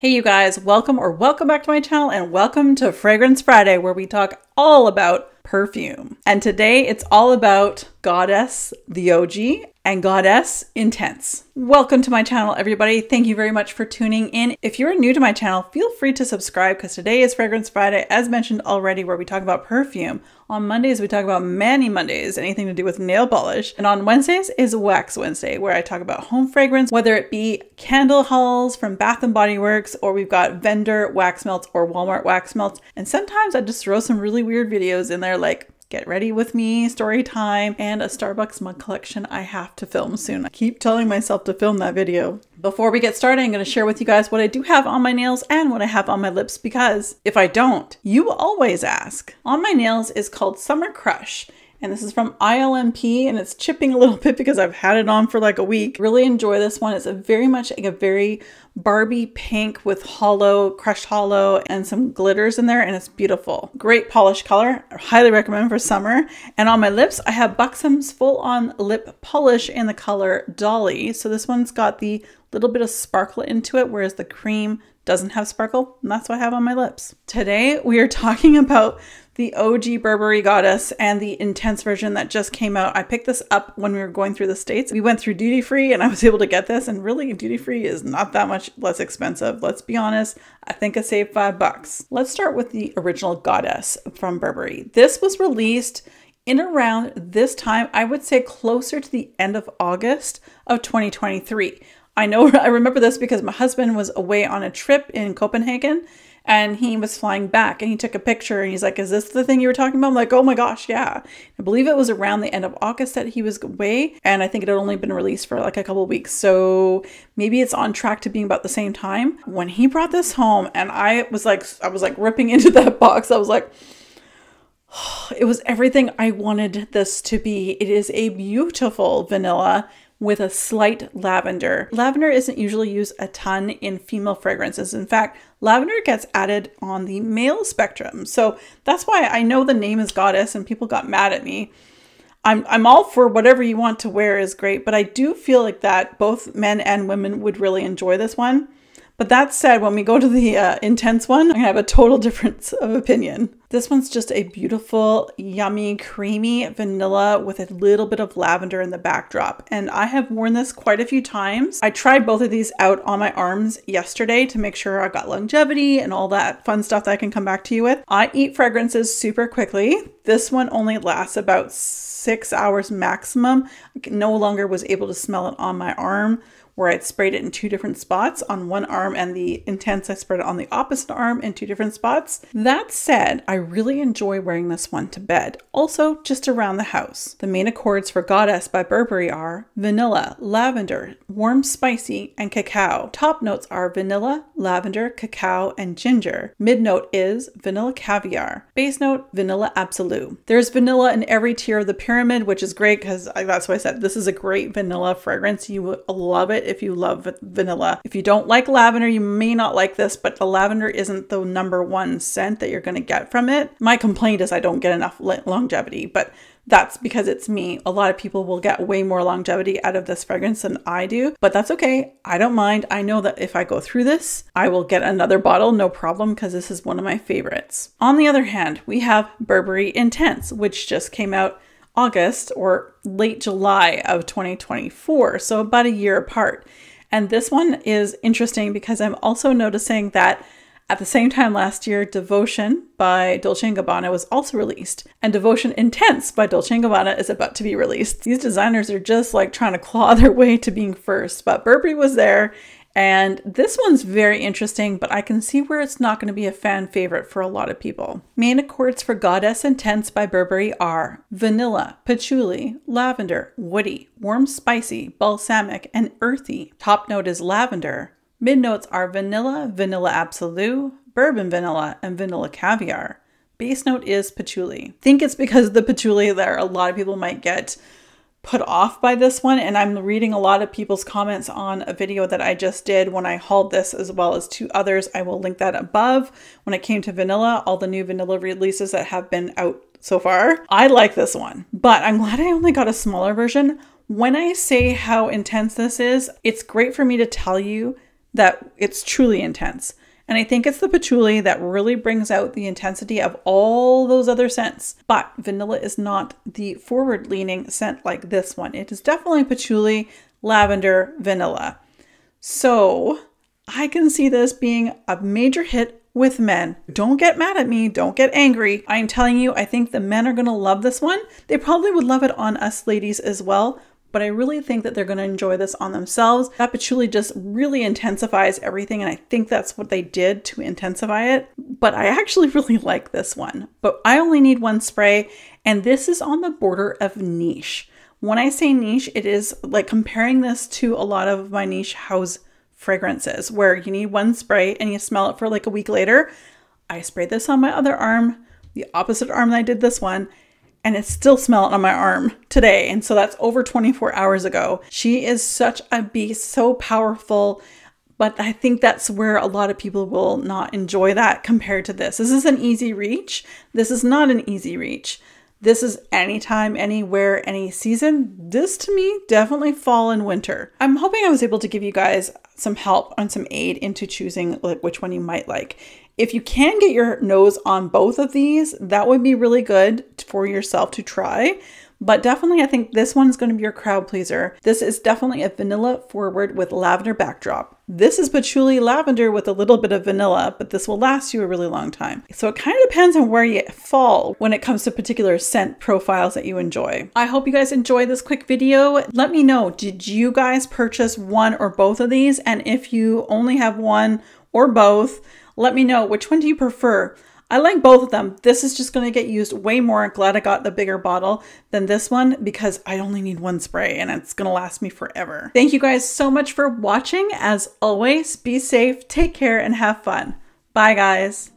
Hey, you guys, welcome or welcome back to my channel and welcome to Fragrance Friday, where we talk all about perfume. And today it's all about Goddess, the OG, and Goddess Intense. Welcome to my channel, everybody. Thank you very much for tuning in. If you're new to my channel, feel free to subscribe because today is Fragrance Friday, as mentioned already, where we talk about perfume. On Mondays, we talk about Mani Mondays, anything to do with nail polish. And on Wednesdays is Wax Wednesday, where I talk about home fragrance, whether it be candle hauls from Bath and Body Works, or we've got vendor wax melts or Walmart wax melts. And sometimes I just throw some really weird videos in there like Get Ready With Me, Story Time, and a Starbucks mug collection I have to film soon. I keep telling myself to film that video. Before we get started, I'm going to share with you guys what I do have on my nails and what I have on my lips because if I don't, you always ask. On my nails is called Summer Crush and this is from ILNP and it's chipping a little bit because I've had it on for like a week. Really enjoy this one. It's a very much like a very Barbie pink with hollow, crushed hollow and some glitters in there and it's beautiful. Great polish color. I highly recommend for summer. And on my lips, I have Buxom's full on lip polish in the color Dolly. So this one's got the little bit of sparkle into it, whereas the cream doesn't have sparkle. And that's what I have on my lips. Today, we are talking about the OG Burberry Goddess and the intense version that just came out. I picked this up when we were going through the States. We went through duty free and I was able to get this, and really, duty free is not that much less expensive. Let's be honest, I think I saved five bucks. Let's start with the original Goddess from Burberry. This was released in around this time, I would say closer to the end of August of 2023. I know I remember this because my husband was away on a trip in Copenhagen and he was flying back and he took a picture and he's like, Is this the thing you were talking about? I'm like, Oh my gosh, yeah. I believe it was around the end of August that he was away and I think it had only been released for like a couple weeks. So maybe it's on track to being about the same time. When he brought this home and I was like, I was like ripping into that box, I was like, it was everything I wanted this to be. It is a beautiful vanilla with a slight lavender. Lavender isn't usually used a ton in female fragrances. In fact, lavender gets added on the male spectrum. So that's why I know the name is Goddess and people got mad at me. I'm, I'm all for whatever you want to wear is great, but I do feel like that both men and women would really enjoy this one. But that said, when we go to the uh, intense one, I have a total difference of opinion. This one's just a beautiful, yummy, creamy vanilla with a little bit of lavender in the backdrop. And I have worn this quite a few times. I tried both of these out on my arms yesterday to make sure I got longevity and all that fun stuff that I can come back to you with. I eat fragrances super quickly. This one only lasts about six hours maximum. I no longer was able to smell it on my arm where I'd sprayed it in two different spots on one arm and the intense I spread it on the opposite arm in two different spots. That said, I really enjoy wearing this one to bed, also just around the house. The main accords for Goddess by Burberry are vanilla, lavender, warm spicy, and cacao. Top notes are vanilla, lavender, cacao, and ginger. Mid note is vanilla caviar. Base note, vanilla absolute. There's vanilla in every tier of the pyramid, which is great because that's why I said this is a great vanilla fragrance. You will love it if you love vanilla. If you don't like lavender, you may not like this, but the lavender isn't the number one scent that you're going to get from it. My complaint is I don't get enough longevity, but that's because it's me. A lot of people will get way more longevity out of this fragrance than I do, but that's okay. I don't mind. I know that if I go through this, I will get another bottle, no problem, because this is one of my favorites. On the other hand, we have Burberry Intense, which just came out August or late July of 2024, so about a year apart. And this one is interesting because I'm also noticing that at the same time last year, Devotion by Dolce & Gabbana was also released, and Devotion Intense by Dolce & Gabbana is about to be released. These designers are just like trying to claw their way to being first, but Burberry was there, and this one's very interesting, but I can see where it's not going to be a fan favorite for a lot of people. Main accords for Goddess Intense by Burberry are vanilla, patchouli, lavender, woody, warm spicy, balsamic, and earthy. Top note is lavender. Mid notes are vanilla, vanilla absolute, bourbon vanilla, and vanilla caviar. Base note is patchouli. think it's because the patchouli there a lot of people might get put off by this one and I'm reading a lot of people's comments on a video that I just did when I hauled this as well as two others. I will link that above. When it came to vanilla, all the new vanilla releases that have been out so far, I like this one, but I'm glad I only got a smaller version. When I say how intense this is, it's great for me to tell you that it's truly intense. And I think it's the patchouli that really brings out the intensity of all those other scents. But vanilla is not the forward leaning scent like this one. It is definitely patchouli, lavender, vanilla. So I can see this being a major hit with men. Don't get mad at me. Don't get angry. I'm telling you, I think the men are going to love this one. They probably would love it on us ladies as well but I really think that they're going to enjoy this on themselves. That patchouli just really intensifies everything, and I think that's what they did to intensify it. But I actually really like this one. But I only need one spray, and this is on the border of niche. When I say niche, it is like comparing this to a lot of my niche house fragrances where you need one spray and you smell it for like a week later. I sprayed this on my other arm, the opposite arm that I did this one, and it still smells on my arm today. And so that's over 24 hours ago. She is such a beast, so powerful. But I think that's where a lot of people will not enjoy that compared to this. This is an easy reach. This is not an easy reach. This is anytime, anywhere, any season. This to me, definitely fall and winter. I'm hoping I was able to give you guys some help and some aid into choosing like which one you might like. If you can get your nose on both of these, that would be really good for yourself to try. But definitely, I think this one is going to be your crowd pleaser. This is definitely a vanilla forward with lavender backdrop. This is patchouli lavender with a little bit of vanilla, but this will last you a really long time. So it kind of depends on where you fall when it comes to particular scent profiles that you enjoy. I hope you guys enjoyed this quick video. Let me know, did you guys purchase one or both of these? And if you only have one or both, let me know which one do you prefer. I like both of them. This is just going to get used way more. I'm Glad I got the bigger bottle than this one because I only need one spray and it's going to last me forever. Thank you guys so much for watching. As always, be safe, take care, and have fun. Bye, guys.